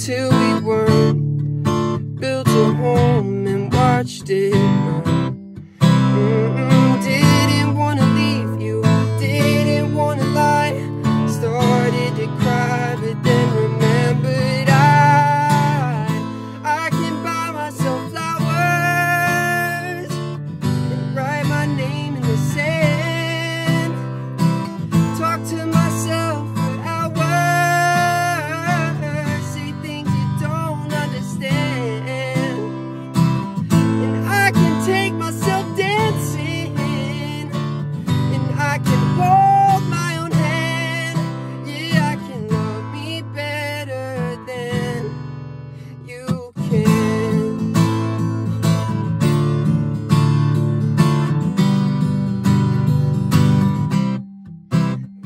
till we were built a home and watched it burn.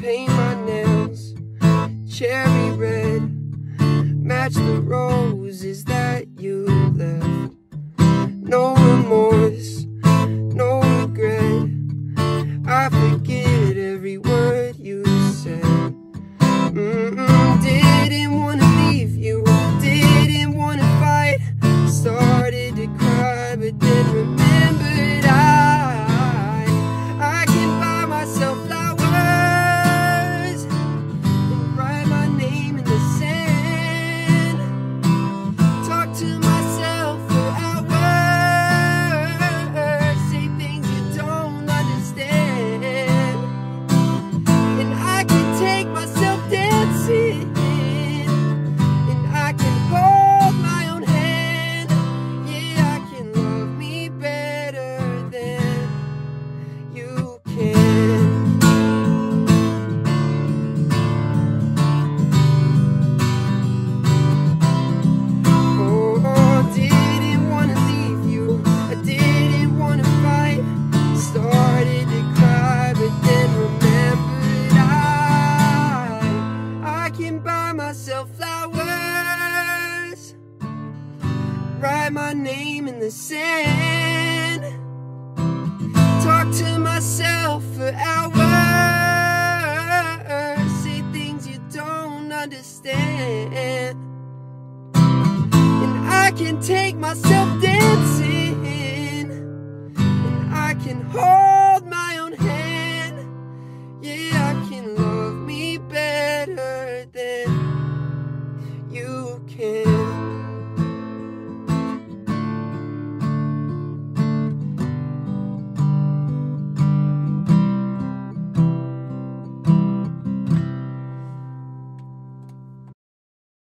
paint my nails cherry red, match the roses that. write my name in the sand. Talk to myself for hours. Say things you don't understand. And I can take myself dancing. And I can hold